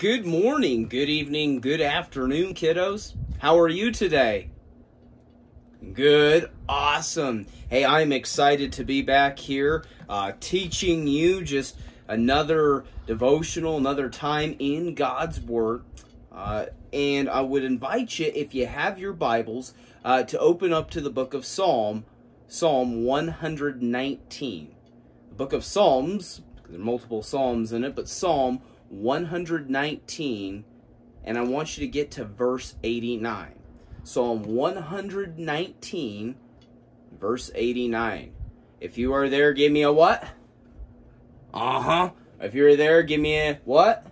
Good morning, good evening, good afternoon, kiddos. How are you today? Good, awesome. Hey, I'm excited to be back here uh, teaching you just another devotional, another time in God's Word. Uh, and I would invite you, if you have your Bibles, uh, to open up to the book of Psalm, Psalm 119. The book of Psalms, there are multiple Psalms in it, but Psalm 119, and I want you to get to verse 89. Psalm 119, verse 89. If you are there, give me a what? Uh huh. If you're there, give me a what?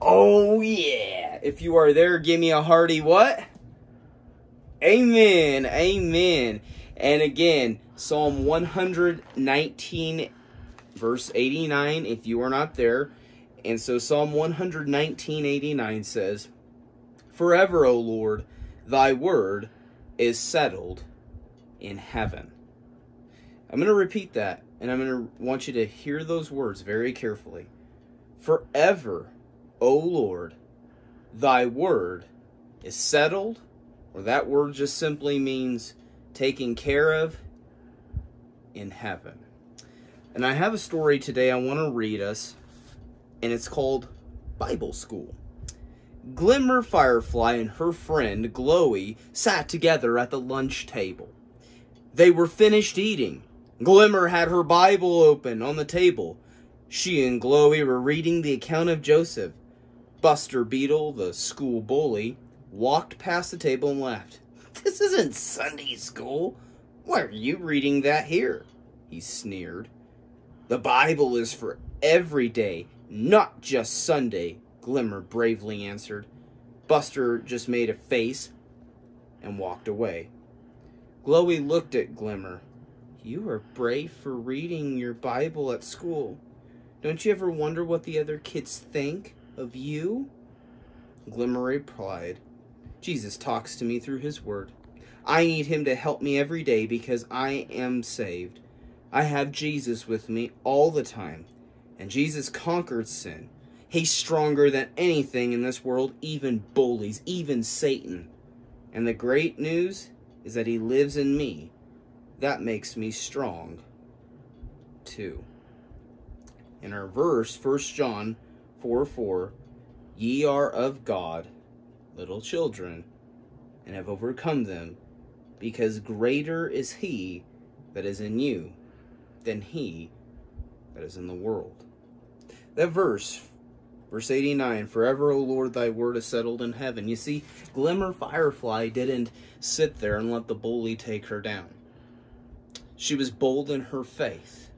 Oh, yeah. If you are there, give me a hearty what? Amen. Amen. And again, Psalm 119, verse 89, if you are not there. And so Psalm 119, 89 says, Forever, O Lord, thy word is settled in heaven. I'm going to repeat that, and I'm going to want you to hear those words very carefully. Forever, O Lord, thy word is settled, or that word just simply means taken care of in heaven. And I have a story today I want to read us, and it's called Bible School. Glimmer Firefly and her friend Glowy sat together at the lunch table. They were finished eating. Glimmer had her Bible open on the table. She and Glowy were reading the account of Joseph. Buster Beetle, the school bully, walked past the table and laughed. This isn't Sunday school. Why are you reading that here? He sneered. The Bible is for every day, not just Sunday, Glimmer bravely answered. Buster just made a face and walked away. Glowy looked at Glimmer. You are brave for reading your Bible at school. Don't you ever wonder what the other kids think of you? Glimmer replied, Jesus talks to me through his word. I need him to help me every day because I am saved. I have Jesus with me all the time, and Jesus conquered sin. He's stronger than anything in this world, even bullies, even Satan. And the great news is that he lives in me. That makes me strong, too. In our verse, 1 John 4 4, Ye are of God, little children, and have overcome them, because greater is he that is in you than he that is in the world. That verse, verse 89, Forever, O Lord, thy word is settled in heaven. You see, Glimmer Firefly didn't sit there and let the bully take her down. She was bold in her faith.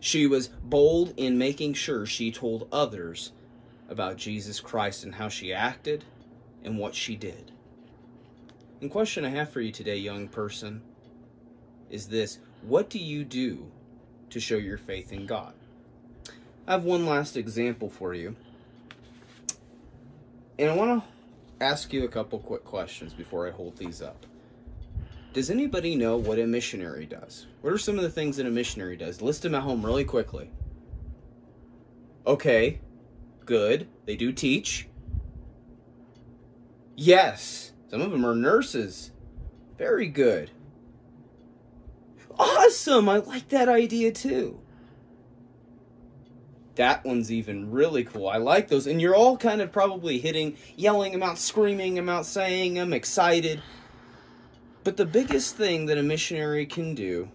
She was bold in making sure she told others about Jesus Christ and how she acted and what she did. And question I have for you today, young person, is this. What do you do to show your faith in God? I have one last example for you. And I want to ask you a couple quick questions before I hold these up. Does anybody know what a missionary does? What are some of the things that a missionary does? List them at home really quickly. Okay, good. They do teach. Yes, some of them are nurses. Very good. Awesome! I like that idea too. That one's even really cool. I like those. And you're all kind of probably hitting, yelling them out, screaming them out, saying them, excited. But the biggest thing that a missionary can do,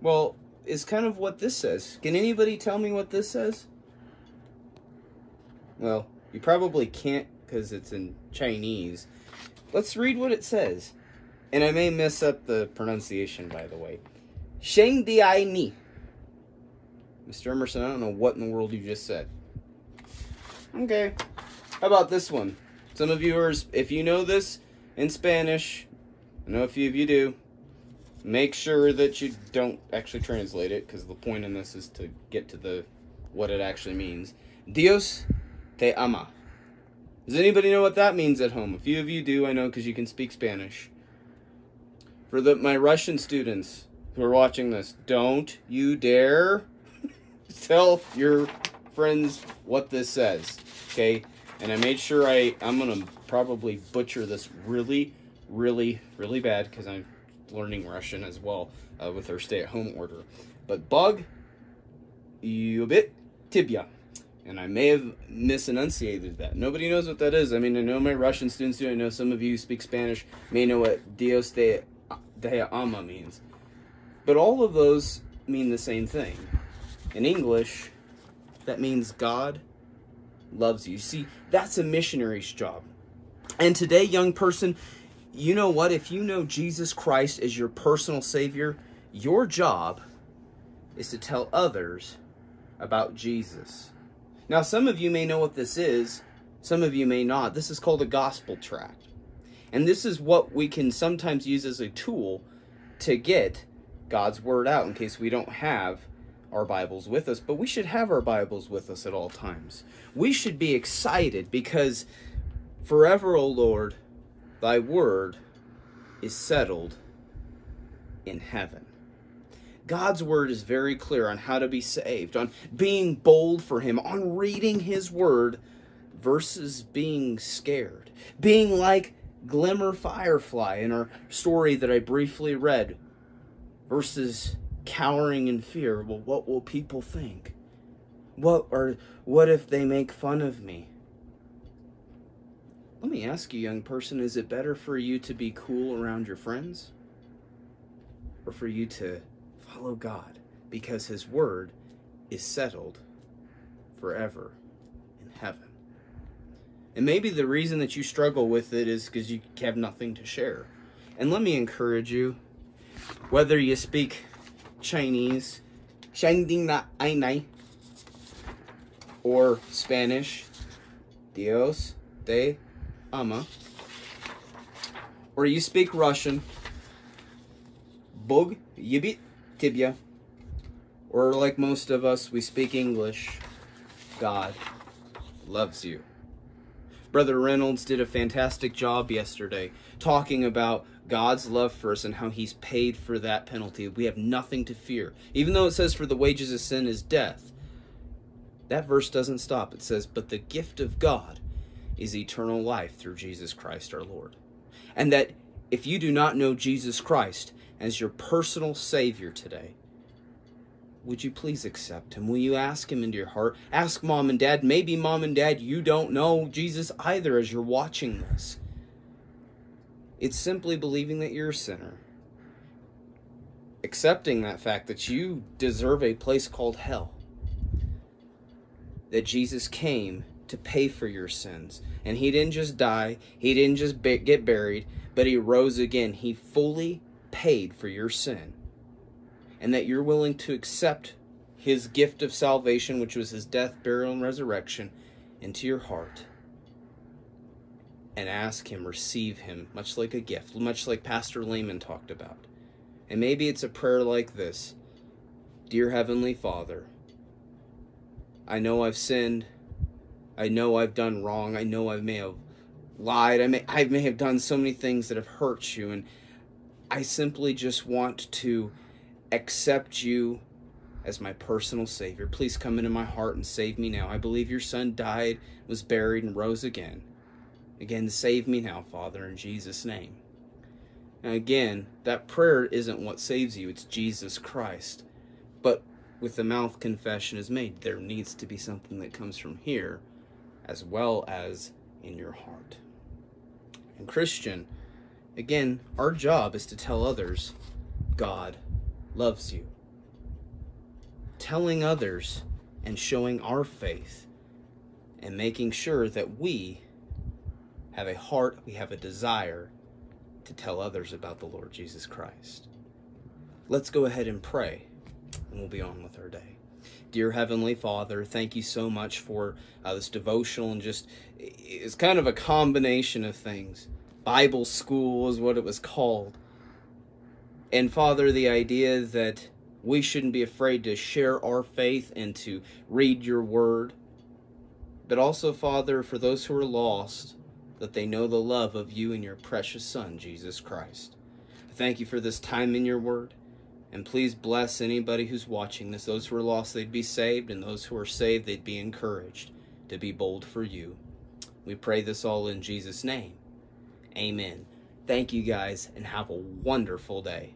well, is kind of what this says. Can anybody tell me what this says? Well, you probably can't because it's in Chinese. Let's read what it says. And I may mess up the pronunciation, by the way. Sheng Di Ni. Mr. Emerson, I don't know what in the world you just said. Okay. How about this one? Some of viewers, if you know this in Spanish, I know a few of you do, make sure that you don't actually translate it, because the point in this is to get to the what it actually means. Dios te ama. Does anybody know what that means at home? A few of you do, I know, because you can speak Spanish. For the my Russian students who are watching this, don't you dare tell your friends what this says. Okay, and I made sure I I'm gonna probably butcher this really, really, really bad because I'm learning Russian as well uh, with our stay-at-home order. But bug, you bit, tibia. And I may have misenunciated that. Nobody knows what that is. I mean, I know my Russian students do. I know some of you who speak Spanish may know what Dios de, de ama means. But all of those mean the same thing. In English, that means God loves you. See, that's a missionary's job. And today, young person, you know what? If you know Jesus Christ as your personal Savior, your job is to tell others about Jesus. Now, some of you may know what this is, some of you may not. This is called a gospel tract. And this is what we can sometimes use as a tool to get God's word out in case we don't have our Bibles with us, but we should have our Bibles with us at all times. We should be excited because forever, O Lord, thy word is settled in heaven. God's word is very clear on how to be saved, on being bold for him, on reading his word versus being scared. Being like Glimmer Firefly in our story that I briefly read versus cowering in fear. Well, what will people think? What or what if they make fun of me? Let me ask you, young person, is it better for you to be cool around your friends? Or for you to follow God because his word is settled forever in heaven? And maybe the reason that you struggle with it is because you have nothing to share. And let me encourage you, whether you speak Chinese, Shangding na Ainai, or Spanish, Dios de ama, or you speak Russian, Bog Yibit Tibia, or like most of us, we speak English, God loves you. Brother Reynolds did a fantastic job yesterday talking about God's love for us and how he's paid for that penalty. We have nothing to fear. Even though it says for the wages of sin is death, that verse doesn't stop. It says, but the gift of God is eternal life through Jesus Christ our Lord. And that if you do not know Jesus Christ as your personal Savior today, would you please accept him? Will you ask him into your heart? Ask mom and dad. Maybe mom and dad, you don't know Jesus either as you're watching this. It's simply believing that you're a sinner. Accepting that fact that you deserve a place called hell. That Jesus came to pay for your sins. And he didn't just die, he didn't just get buried, but he rose again. He fully paid for your sin. And that you're willing to accept his gift of salvation, which was his death, burial, and resurrection, into your heart and ask Him, receive Him, much like a gift, much like Pastor Lehman talked about. And maybe it's a prayer like this Dear Heavenly Father, I know I've sinned. I know I've done wrong. I know I may have lied. I may, I may have done so many things that have hurt you. And I simply just want to accept you as my personal Savior. Please come into my heart and save me now. I believe your Son died, was buried, and rose again. Again, save me now, Father, in Jesus' name. And again, that prayer isn't what saves you, it's Jesus Christ. But with the mouth confession is made, there needs to be something that comes from here as well as in your heart. And Christian, again, our job is to tell others God loves you. Telling others and showing our faith and making sure that we have a heart, we have a desire to tell others about the Lord Jesus Christ. Let's go ahead and pray, and we'll be on with our day. Dear Heavenly Father, thank you so much for uh, this devotional and just, it's kind of a combination of things. Bible school is what it was called. And Father, the idea that we shouldn't be afraid to share our faith and to read your word. But also, Father, for those who are lost, that they know the love of you and your precious Son, Jesus Christ. Thank you for this time in your word. And please bless anybody who's watching this. Those who are lost, they'd be saved, and those who are saved, they'd be encouraged. to be bold for you. We pray this all in Jesus' name. Amen. Thank you guys and have a wonderful day.